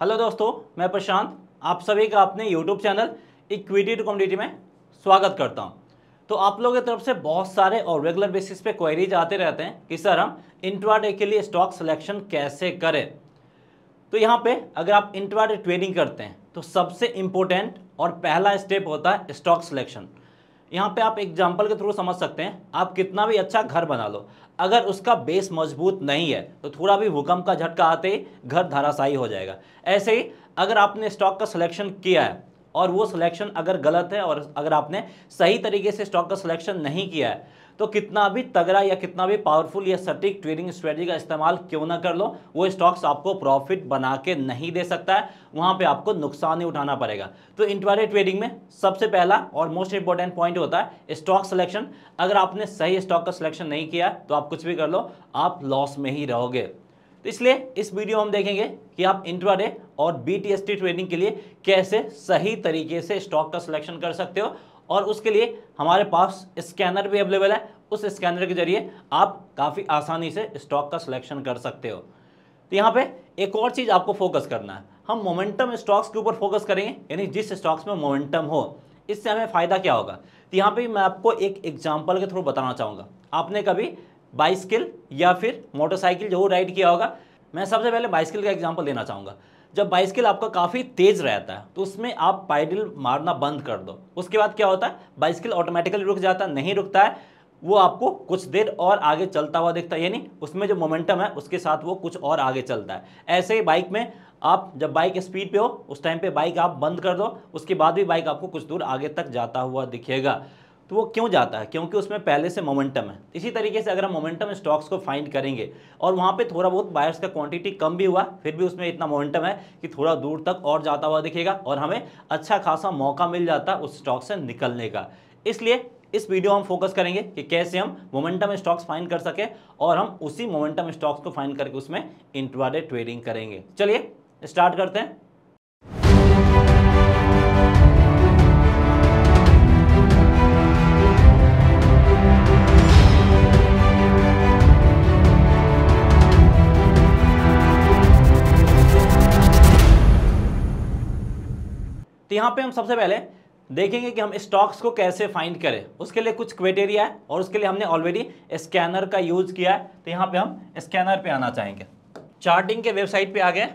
Hello दोस्तों, मैं प्रशांत। आप सभी का अपने YouTube channel equity to community में स्वागत करता हूँ। तो आप लोगों की तरफ़ से बहुत सारे और रेगुलर बेसिस पे क्वेरीज आते रहते हैं कि सर हम इंट्राडे के लिए स्टॉक सिलेक्शन कैसे करें? तो यहाँ पे अगर आप इंट्राडे ट्रेडिंग करते हैं तो सबसे इम्पोर्टेंट और पहला स्टेप होता है स्टॉक सिलेक्शन यहाँ पे आप एग्ज़ाम्पल के थ्रू समझ सकते हैं, आप कितना भी अच्छा घर बना लो, अगर उसका बेस मज़बूत नहीं है तो थोड़ा भी भूकंप का झटका आते ही घर धाराशाही हो जाएगा। ऐसे ही अगर आपने स्टॉक का सिलेक्शन किया है और वो सिलेक्शन अगर गलत है और अगर आपने सही तरीके से स्टॉक का सिलेक्शन नहीं किया है तो कितना भी तगड़ा या कितना भी पावरफुल या सटीक ट्रेडिंग स्ट्रेटजी का इस्तेमाल क्यों ना कर लो, वो स्टॉक्स आपको प्रॉफिट बना के नहीं दे सकता है। वहाँ पे आपको नुकसान ही उठाना पड़ेगा। तो इंटरडे ट्रेडिंग में सबसे पहला और मोस्ट इंपॉर्टेंट पॉइंट होता है स्टॉक सिलेक्शन अगर आपने सही स्टॉक का सिलेक्शन नहीं किया तो आप कुछ भी कर लो, आप लॉस में ही रहोगे। तो इसलिए इस वीडियो हम देखेंगे कि आप इंट्राडे और BTST ट्रेडिंग के लिए कैसे सही तरीके से स्टॉक का सिलेक्शन कर सकते हो और उसके लिए हमारे पास स्कैनर भी अवेलेबल है। उस स्कैनर के ज़रिए आप काफ़ी आसानी से स्टॉक का सिलेक्शन कर सकते हो। तो यहाँ पे एक और चीज़ आपको फोकस करना है। हम मोमेंटम स्टॉक्स के ऊपर फोकस करेंगे, यानी जिस स्टॉक्स में मोमेंटम हो, इससे हमें फ़ायदा क्या होगा? तो यहाँ पे मैं आपको एक एग्ज़ाम्पल के थ्रू बताना चाहूँगा। आपने कभी बाइसिकल या फिर मोटरसाइकिल जो राइड किया होगा। मैं सबसे पहले बाइसिकल का एग्ज़ाम्पल देना चाहूँगा। जब बाइसिकल आपका काफ़ी तेज़ रहता है तो उसमें आप पाइडल मारना बंद कर दो। उसके बाद क्या होता है? बाइसिकल ऑटोमेटिकली रुक जाता है, नहीं रुकता है, वो आपको कुछ देर और आगे चलता हुआ दिखता है। यानी उसमें जो मोमेंटम है, उसके साथ वो कुछ और आगे चलता है। ऐसे ही बाइक में आप जब बाइक स्पीड पे हो, उस टाइम पे बाइक आप बंद कर दो, उसके बाद भी बाइक आपको कुछ दूर आगे तक जाता हुआ दिखेगा। तो वो क्यों जाता है? क्योंकि उसमें पहले से मोमेंटम है। इसी तरीके से अगर हम मोमेंटम स्टॉक्स को फाइंड करेंगे और वहाँ पे थोड़ा बहुत बायर्स का क्वांटिटी कम भी हुआ, फिर भी उसमें इतना मोमेंटम है कि थोड़ा दूर तक और जाता हुआ दिखेगा और हमें अच्छा खासा मौका मिल जाता है उस स्टॉक से निकलने का। इसलिए इस वीडियो हम फोकस करेंगे कि कैसे हम मोमेंटम स्टॉक्स फाइंड कर सके और हम उसी मोमेंटम स्टॉक्स को फाइंड करके उसमें इंट्राडे ट्रेडिंग करेंगे। चलिए स्टार्ट करते हैं। तो यहाँ पे हम सबसे पहले देखेंगे कि हम स्टॉक्स को कैसे फाइंड करें। उसके लिए कुछ क्राइटेरिया है और उसके लिए हमने ऑलरेडी स्कैनर का यूज़ किया है। तो यहाँ पे हम स्कैनर पे आना चाहेंगे। चार्टिंग के वेबसाइट पे आ गए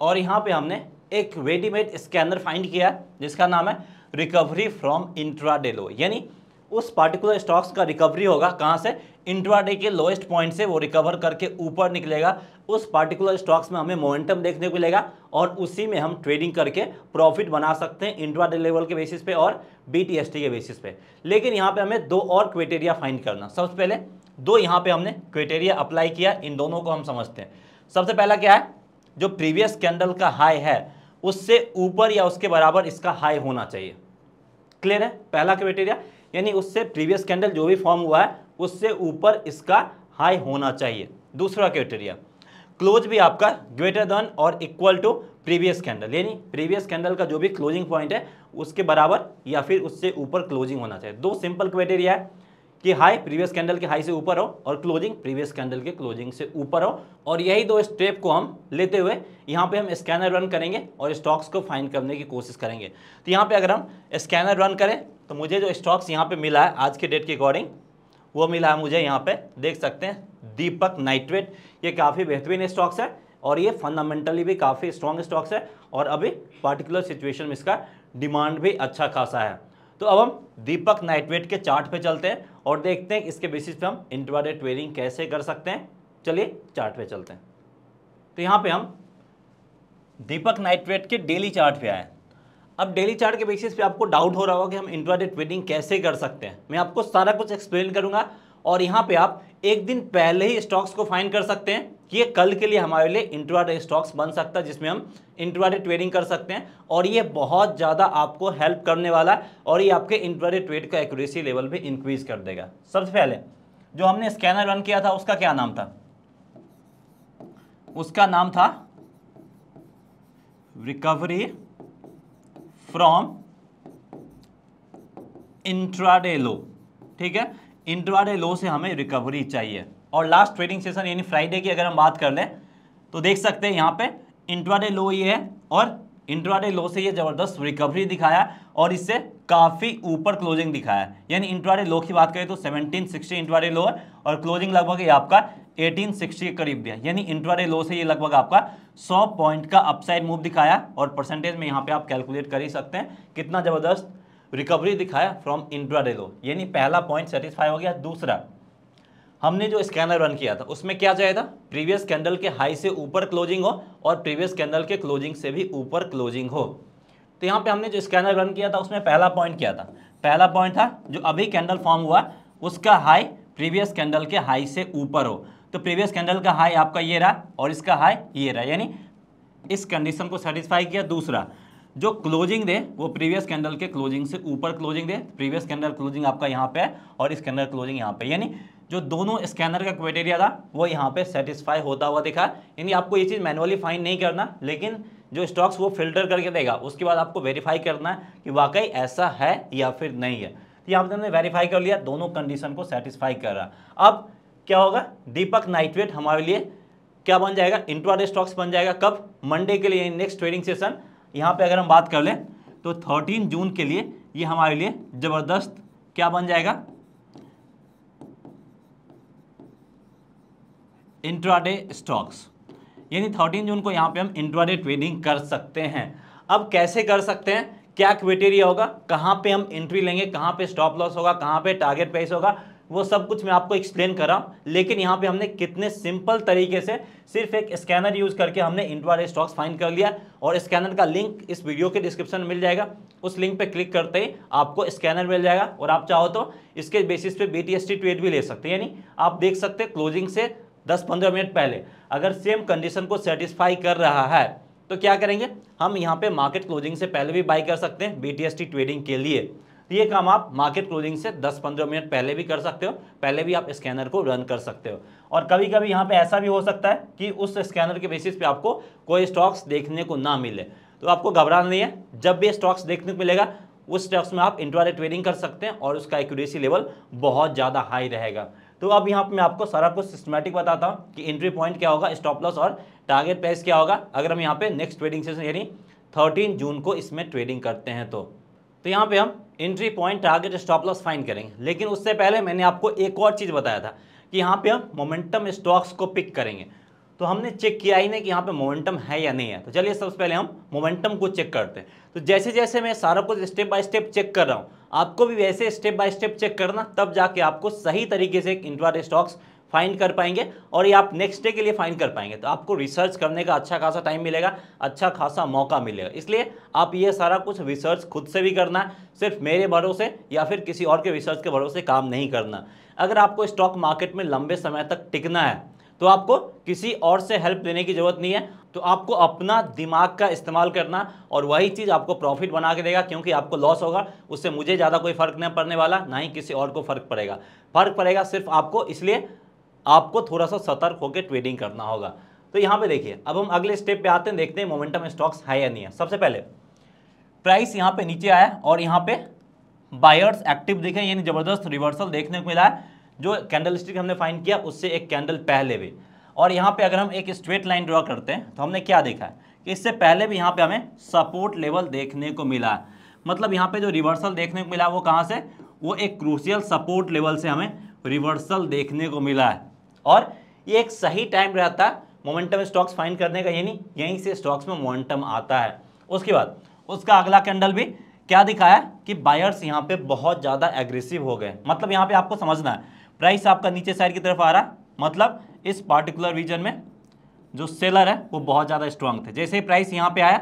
और यहाँ पे हमने एक रेडीमेड स्कैनर फाइंड किया जिसका नाम है रिकवरी फ्रॉम इंट्राडेलो यानी उस पार्टिकुलर स्टॉक्स का रिकवरी होगा, कहाँ से? इंट्राडे के लोएस्ट पॉइंट से वो रिकवर करके ऊपर निकलेगा। उस पार्टिकुलर स्टॉक्स में हमें मोमेंटम देखने को मिलेगा और उसी में हम ट्रेडिंग करके प्रॉफिट बना सकते हैं इंट्राडे लेवल के बेसिस पे और बीटीएसटी के बेसिस पे। लेकिन यहाँ पे हमें दो और क्राइटेरिया फाइंड करना। सबसे पहले, दो यहाँ पे हमने क्राइटेरिया अप्लाई किया, इन दोनों को हम समझते हैं। सबसे पहला क्या है? जो प्रीवियस कैंडल का हाई है, उससे ऊपर या उसके बराबर इसका हाई होना चाहिए। क्लियर है? पहला क्राइटेरिया यानी उससे प्रीवियस कैंडल जो भी फॉर्म हुआ है, उससे ऊपर इसका हाई होना चाहिए। दूसरा क्राइटेरिया क्लोज भी आपका ग्रेटर देन और इक्वल टू प्रीवियस कैंडल यानी प्रीवियस कैंडल का जो भी क्लोजिंग पॉइंट है, उसके बराबर या फिर उससे ऊपर क्लोजिंग होना चाहिए। दो सिंपल क्राइटेरिया है। कि हाई प्रीवियस कैंडल के हाई से ऊपर हो और क्लोजिंग प्रीवियस कैंडल के क्लोजिंग से ऊपर हो। और यही दो स्टेप को हम लेते हुए यहाँ पे हम स्कैनर रन करेंगे और स्टॉक्स को फाइंड करने की कोशिश करेंगे। तो यहाँ पे अगर हम स्कैनर रन करें तो मुझे जो स्टॉक्स यहाँ पे मिला है आज के डेट के अकॉर्डिंग, वो मिला है मुझे यहाँ पे, देख सकते हैं, दीपक नाइट्रेट। ये काफ़ी बेहतरीन स्टॉक्स है और ये फंडामेंटली भी काफ़ी स्ट्रॉन्ग स्टॉक्स है और अभी पार्टिकुलर सिचुएशन में इसका डिमांड भी अच्छा खासा है। तो अब हम दीपक नाइटवेट के चार्ट पे चलते हैं और देखते हैं इसके बेसिस पे हम इंट्राडे ट्रेडिंग कैसे कर सकते हैं। चलिए चार्ट पे चलते हैं। तो यहाँ पे हम दीपक नाइटवेट के डेली चार्ट पे आए अब डेली चार्ट के बेसिस पे आपको डाउट हो रहा होगा कि हम इंट्राडे ट्रेडिंग कैसे कर सकते हैं। मैं आपको सारा कुछ एक्सप्लेन करूँगा और यहाँ पे आप एक दिन पहले ही स्टॉक्स को फाइन कर सकते हैं। ये कल के लिए हमारे लिए इंट्राडे स्टॉक्स बन सकता है, जिसमें हम इंट्राडे ट्रेडिंग कर सकते हैं, और ये बहुत ज़्यादा आपको हेल्प करने वाला है, और ये आपके इंट्राडे ट्रेड का एक्यूरेसी लेवल भी इंक्रीज कर देगा। सबसे पहले, जो हमने स्कैनर रन किया था, उसका क्या नाम था? उसका नाम था रिकवरी फ्रॉम इंट्राडे लो ठीक है? इंट्राडे लो से हमें रिकवरी चाहिए। और लास्ट ट्रेडिंग सेशन यानी फ्राइडे की अगर हम बात कर लें तो देख सकते हैं यहाँ पे इंट्राडे लो ये है और इंट्राडे लो से ये ज़बरदस्त रिकवरी दिखाया और इससे काफ़ी ऊपर क्लोजिंग दिखाया यानी इंट्राडे लो की बात करें तो 1760 इंट्राडे लो है और क्लोजिंग लगभग ये आपका 1860 के करीब दिया यानी इंट्राडे लो से ये लगभग आपका 100 पॉइंट का अपसाइड मूव दिखाया और परसेंटेज में यहाँ पे आप कैलकुलेट कर ही सकते हैं कितना ज़बरदस्त रिकवरी दिखाया फ्रॉम इंट्राडे लो यानी पहला पॉइंट सेटिस्फाई हो गया, दूसरा हमने जो स्कैनर रन किया था, उसमें क्या चाहिए था? प्रीवियस कैंडल के हाई से ऊपर क्लोजिंग हो और प्रीवियस कैंडल के क्लोजिंग से भी ऊपर क्लोजिंग हो। तो यहाँ पे हमने जो स्कैनर रन किया था, उसमें पहला पॉइंट क्या था? पहला पॉइंट था, जो अभी कैंडल फॉर्म हुआ, उसका हाई प्रीवियस कैंडल के हाई से ऊपर हो। तो प्रीवियस कैंडल का हाई आपका ये रहा और इसका हाई ये रहा, यानी इस कंडीशन को सेटिस्फाई किया दूसरा। जो क्लोजिंग दे, वो प्रीवियस कैंडल के क्लोजिंग से ऊपर क्लोजिंग दे, प्रीवियस कैंडल क्लोजिंग आपका यहाँ पे है और इस कैंडल क्लोजिंग यहाँ पे यानी जो दोनों स्कैनर का क्राइटेरिया था, वो यहाँ पे सेटिस्फाई होता हुआ दिखा। यानी आपको ये चीज़ मैनुअली फाइन नहीं करना, लेकिन जो स्टॉक्स वो फ़िल्टर करके देगा, उसके बाद आपको वेरीफाई करना है कि वाकई ऐसा है या फिर नहीं है। तो यहाँ पर हमने वेरीफाई कर लिया, दोनों कंडीशन को सेटिस्फाई कर रहा। अब क्या होगा? दीपक नाइटवेट हमारे लिए क्या बन जाएगा? इंट्राडे स्टॉक्स बन जाएगा। कब? मंडे के लिए नेक्स्ट ट्रेडिंग सेशन यहाँ पे अगर हम बात कर लें तो 13 जून के लिए ये हमारे लिए ज़बरदस्त क्या बन जाएगा? इंट्राडे स्टॉक्स यानी 13 जून को यहाँ पे हम इंट्राडे ट्रेडिंग कर सकते हैं। अब कैसे कर सकते हैं? क्या क्राइटेरिया होगा? कहाँ पे हम एंट्री लेंगे? कहाँ पे स्टॉप लॉस होगा? कहाँ पे टारगेट प्राइस होगा? वो सब कुछ मैं आपको एक्सप्लेन कर रहा हूँ। लेकिन यहाँ पे हमने कितने सिंपल तरीके से सिर्फ़ एक स्कैनर यूज़ करके हमने इंट्राडे स्टॉक्स फाइंड कर लिया। और स्कैनर का लिंक इस वीडियो के डिस्क्रिप्शन में मिल जाएगा। उस लिंक पे क्लिक करते ही आपको स्कैनर मिल जाएगा। और आप चाहो तो इसके बेसिस पे बी ट्रेड भी ले सकते हैं। यानी आप देख सकते हैं क्लोजिंग से दस पंद्रह मिनट पहले। अगर सेम कंडीशन को सेटिस्फाई कर रहा है तो क्या करेंगे? हम यहाँ पे मार्केट क्लोजिंग से पहले भी बाई कर सकते हैं बीटीएसटी ट्रेडिंग के लिए। तो ये काम आप मार्केट क्लोजिंग से 10-15 मिनट पहले भी कर सकते हो। पहले भी आप स्कैनर को रन कर सकते हो। और कभी कभी यहाँ पे ऐसा भी हो सकता है कि उस स्कैनर के बेसिस पे आपको कोई स्टॉक्स देखने को ना मिले। तो आपको घबराना नहीं है। जब भी स्टॉक्स देखने को मिलेगा, उस स्टॉक्स में आप इंट्राडे ट्रेडिंग कर सकते हैं और उसका एक्यूरेसी लेवल बहुत ज़्यादा हाई रहेगा। तो अब यहाँ पर मैं आपको सारा कुछ सिस्टमेटिक बताता हूँ कि एंट्री पॉइंट क्या होगा स्टॉप लॉस और टारगेट प्राइस क्या होगा। अगर हम यहाँ पे नेक्स्ट ट्रेडिंग सेशन यानी 13 जून को इसमें ट्रेडिंग करते हैं तो। तो यहाँ पे हम entry point target stop loss fine करेंगे। लेकिन उससे पहले मैंने आपको एक और चीज़ बताया था कि यहाँ पे हम मोमेंटम स्टॉक्स को पिक करेंगे। तो हमने चेक किया ही नहीं कि यहाँ पे मोमेंटम है या नहीं है। तो चलिए सबसे पहले हम मोमेंटम को चेक करते हैं। तो जैसे जैसे मैं सारा कुछ स्टेप बाय स्टेप चेक कर रहा हूँ आपको भी वैसे स्टेप बाय स्टेप चेक करना, तब जाके आपको सही तरीके से एक इंट्राडे स्टॉक्स फाइंड कर पाएँगे और ये आप नेक्स्ट डे के लिए फाइंड कर पाएँगे। तो आपको रिसर्च करने का अच्छा खासा टाइम मिलेगा अच्छा खासा मौका मिलेगा। इसलिए आप ये सारा कुछ रिसर्च खुद से भी करना है सिर्फ़ मेरे भरोसे या फिर किसी और के रिसर्च के भरोसे काम नहीं करना। अगर आपको स्टॉक मार्केट में लंबे समय तक टिकना है तो आपको किसी और से हेल्प लेने की ज़रूरत नहीं है। तो आपको अपना दिमाग का इस्तेमाल करना और वही चीज़ आपको प्रॉफिट बना के देगा, क्योंकि आपको लॉस होगा, उससे मुझे ज़्यादा कोई फ़र्क नहीं पड़ने वाला, ना ही किसी और को फ़र्क पड़ेगा। फ़र्क पड़ेगा सिर्फ़ आपको, इसलिए आपको थोड़ा सा सतर्क होकर ट्रेडिंग करना होगा। तो यहाँ पे देखिए, अब हम अगले स्टेप पे आते हैं, देखते हैं मोमेंटम स्टॉक्स है या नहीं है। सबसे पहले प्राइस यहाँ पे नीचे आया और यहाँ पे बायर्स एक्टिव देखें, यानी ज़बरदस्त रिवर्सल देखने को मिला है। जो कैंडल स्टिक हमने फाइन किया, उससे एक कैंडल पहले भी। और यहाँ पे अगर हम एक स्ट्रेट लाइन ड्रॉ करते हैं तो हमने क्या देखा है? कि इससे पहले भी यहाँ पे हमें सपोर्ट लेवल देखने को मिला। मतलब यहाँ पे जो रिवर्सल देखने को मिला, वो कहाँ से? वो एक क्रूशियल सपोर्ट लेवल से हमें रिवर्सल देखने को मिला है। और ये एक सही टाइम रहता है मोमेंटम स्टॉक्स फाइन करने का यानी यहीं से स्टॉक्स में मोमेंटम आता है। उसके बाद, उसका अगला कैंडल भी क्या दिखाया कि बायर्स यहाँ पे बहुत ज़्यादा एग्रेसिव हो गए। मतलब यहाँ पे आपको समझना है प्राइस आपका नीचे साइड की तरफ़ आ रहा मतलब इस पार्टिकुलर रीजन में जो सेलर है, वो बहुत ज़्यादा स्ट्रांग थे। जैसे ही प्राइस यहाँ पे आया,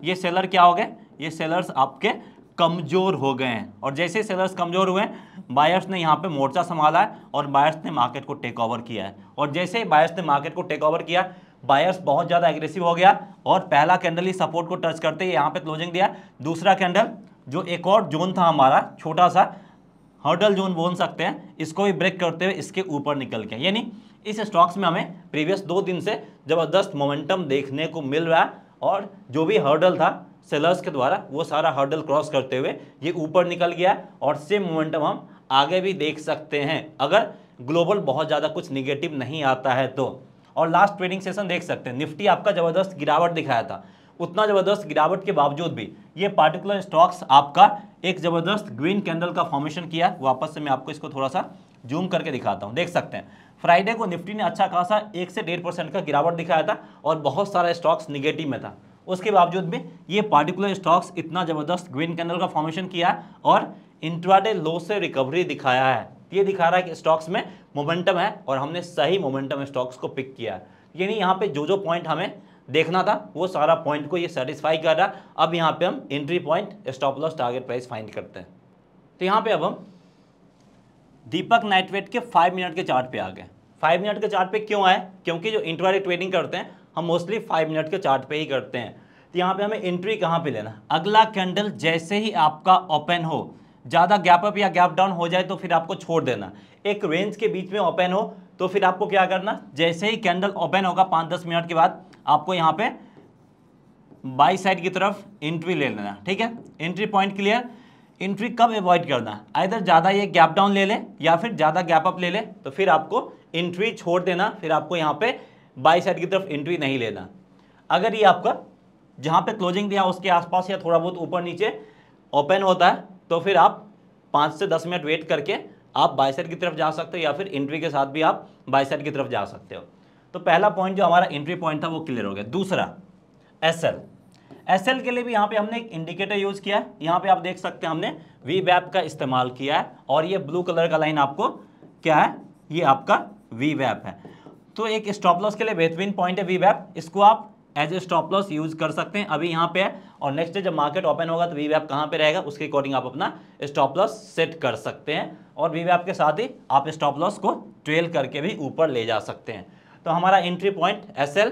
ये सेलर क्या हो गए? ये सेलर्स आपके कमज़ोर हो गए हैं। और जैसे सेलर्स कमज़ोर हुए बायर्स ने यहाँ पे मोर्चा संभाला है और बायर्स ने मार्केट को टेक ओवर किया है। और जैसे ही बायर्स ने मार्केट को टेक ओवर किया बायर्स बहुत ज़्यादा एग्रेसिव हो गया और पहला कैंडल ही सपोर्ट को टच करते ही यहाँ पे क्लोजिंग दिया। दूसरा कैंडल जो एक और जोन था हमारा, छोटा सा हर्डल जोन बोल सकते हैं। इसको भी ब्रेक करते हुए इसके ऊपर निकल के। यानी इस स्टॉक्स में हमें प्रीवियस दो दिन से ज़बरदस्त मोमेंटम देखने को मिल रहा है और जो भी हर्डल था सेलर्स के द्वारा, वो सारा हर्डल क्रॉस करते हुए ये ऊपर निकल गया और सेम मोमेंटम हम आगे भी देख सकते हैं। अगर ग्लोबल बहुत ज़्यादा कुछ निगेटिव नहीं आता है तो। और लास्ट ट्रेडिंग सेशन देख सकते हैं। निफ्टी आपका ज़बरदस्त गिरावट दिखाया था। उतना ज़बरदस्त गिरावट के बावजूद भी ये पार्टिकुलर स्टॉक्स आपका एक ज़बरदस्त ग्रीन कैंडल का फॉर्मेशन किया। वापस से मैं आपको इसको थोड़ा सा जूम करके दिखाता हूँ। देख सकते हैं फ्राइडे को निफ्टी ने अच्छा खासा एक से डेढ़ परसेंट का गिरावट दिखाया था और बहुत सारा स्टॉक्स निगेटिव में था। उसके बावजूद भी ये पार्टिकुलर स्टॉक्स इतना ज़बरदस्त ग्रीन कैंडल का फॉर्मेशन किया और इंट्राडे लो से रिकवरी दिखाया है। ये दिखा रहा है कि स्टॉक्स में मोमेंटम है और हमने सही मोमेंटम स्टॉक्स को पिक किया है। यानी यहाँ पे जो जो पॉइंट हमें देखना था, वो सारा पॉइंट को ये सेटिस्फाई कर रहा अब यहाँ पे हम entry point stop loss target price find करते हैं। तो यहाँ पे अब हम दीपक नाइटवेट के फाइव मिनट के चार्ट पे आ गए। फाइव मिनट के चार्ट पे क्यों आए? क्योंकि जो इंट्राडे ट्रेडिंग करते हैं, हम मोस्टली फाइव मिनट के चार्ट पे ही करते हैं। तो यहाँ पे हमें एंट्री कहाँ पे लेना अगला कैंडल जैसे ही आपका ओपन हो, ज़्यादा गैप अप या गैप डाउन हो जाए तो फिर आपको छोड़ देना। एक रेंज के बीच में ओपन हो तो फिर आपको क्या करना? जैसे ही कैंडल ओपन होगा, पाँच दस मिनट के बाद आपको यहाँ पे बाई साइड की तरफ़ एंट्री ले लेना, ठीक है? एंट्री पॉइंट क्लियर एंट्री कब अवॉइड करना? इधर ज़्यादा ये गैप डाउन ले ले या फिर ज़्यादा गैप अप ले ले तो फिर आपको एंट्री छोड़ देना, फिर आपको यहाँ पे बाई साइड की तरफ़ एंट्री नहीं लेना। अगर ये आपका जहाँ पे क्लोजिंग दिया, उसके आसपास या थोड़ा बहुत ऊपर नीचे ओपन होता है तो फिर आप पाँच से दस मिनट वेट करके आप बाई साइड की तरफ़ जा सकते हो या फिर एंट्री के साथ भी आप बाई साइड की तरफ़ जा सकते हो। तो पहला पॉइंट जो हमारा एंट्री पॉइंट था वो क्लियर हो गया। दूसरा एस एल एस एल के लिए भी यहाँ पे हमने एक इंडिकेटर यूज़ किया है। यहाँ पे आप देख सकते हैं हमने वी वैप का इस्तेमाल किया है और ये ब्लू कलर का लाइन आपको क्या है? ये आपका वी वैप है। तो एक स्टॉप लॉस के लिए बेहतरीन पॉइंट है वी वैप इसको आप as a stop loss use कर सकते हैं। अभी यहाँ पे है और नेक्स्ट डे जब मार्केट ओपन होगा तो वी वैप कहाँ पे रहेगा? उसके अकॉर्डिंग आप अपना स्टॉप लॉस सेट कर सकते हैं और वी वैप के साथ ही आप स्टॉप लॉस को ट्रेल करके भी ऊपर ले जा सकते हैं। तो हमारा एंट्री पॉइंट एसएल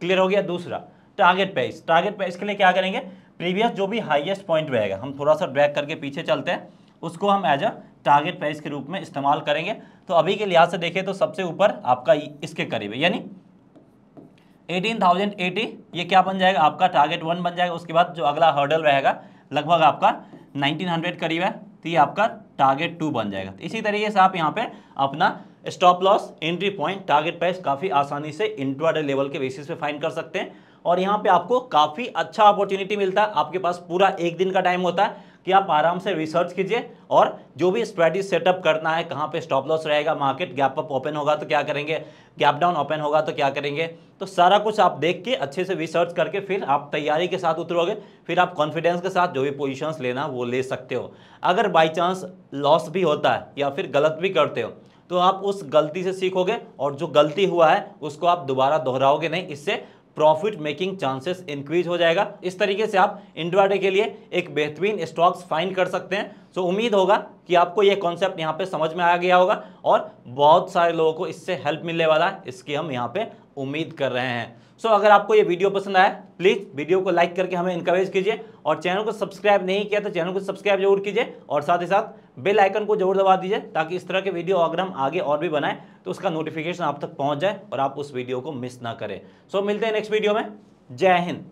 क्लियर हो गया दूसरा। टारगेट प्राइस टारगेट प्राइस के लिए क्या करेंगे? प्रीवियस जो भी हाईएस्ट पॉइंट रहेगा हम थोड़ा सा ड्रैग करके पीछे चलते हैं उसको हम एज अ टारगेट प्राइस के रूप में इस्तेमाल करेंगे। तो अभी के लिहाज से देखें तो सबसे ऊपर आपका इसके करीब है यानी 18,080 ये क्या बन जाएगा? आपका टारगेट वन बन जाएगा उसके बाद जो अगला हर्डल रहेगा लगभग आपका 1900 करीब है तो ये आपका टारगेट टू बन जाएगा। तो इसी तरीके से आप यहाँ पे अपना stop loss entry point target price काफ़ी आसानी से इंट्राडे लेवल के बेसिस पे फाइंड कर सकते हैं। और यहाँ पे आपको काफ़ी अच्छा अपॉर्चुनिटी मिलता है। आपके पास पूरा एक दिन का टाइम होता है। कि आप आराम से रिसर्च कीजिए और जो भी स्ट्रेटजी सेटअप करना है, कहाँ पे स्टॉप लॉस रहेगा मार्केट गैप अप ओपन होगा तो क्या करेंगे गैप डाउन ओपन होगा तो क्या करेंगे तो सारा कुछ आप देख के अच्छे से रिसर्च करके फिर आप तैयारी के साथ उतरोगे, फिर आप कॉन्फिडेंस के साथ जो भी पोजिशन लेना वो ले सकते हो। अगर बाई चांस लॉस भी होता है या फिर गलत भी करते हो तो आप उस गलती से सीखोगे और जो गलती हुआ है, उसको आप दोबारा दोहराओगे नहीं, इससे प्रॉफिट मेकिंग चांसेस इंक्रीज हो जाएगा। इस तरीके से आप इंट्राडे के लिए एक बेहतरीन स्टॉक्स फाइन कर सकते हैं। सो उम्मीद होगा कि आपको ये कॉन्सेप्ट यहाँ पे समझ में आ गया होगा और बहुत सारे लोगों को इससे हेल्प मिलने वाला है। इसकी हम यहाँ पे उम्मीद कर रहे हैं। सो so, अगर आपको ये वीडियो पसंद आया प्लीज़ वीडियो को लाइक करके हमें इंकरेज कीजिए और चैनल को सब्सक्राइब नहीं किया तो चैनल को सब्सक्राइब ज़रूर कीजिए और साथ ही साथ बेल आइकन को ज़रूर दबा दीजिए ताकि इस तरह के वीडियो अगर हम आगे और भी बनाएँ तो उसका नोटिफिकेशन आप तक पहुँच जाए और आप उस वीडियो को मिस ना करें। सो so, मिलते हैं नेक्स्ट वीडियो में। जय हिंद।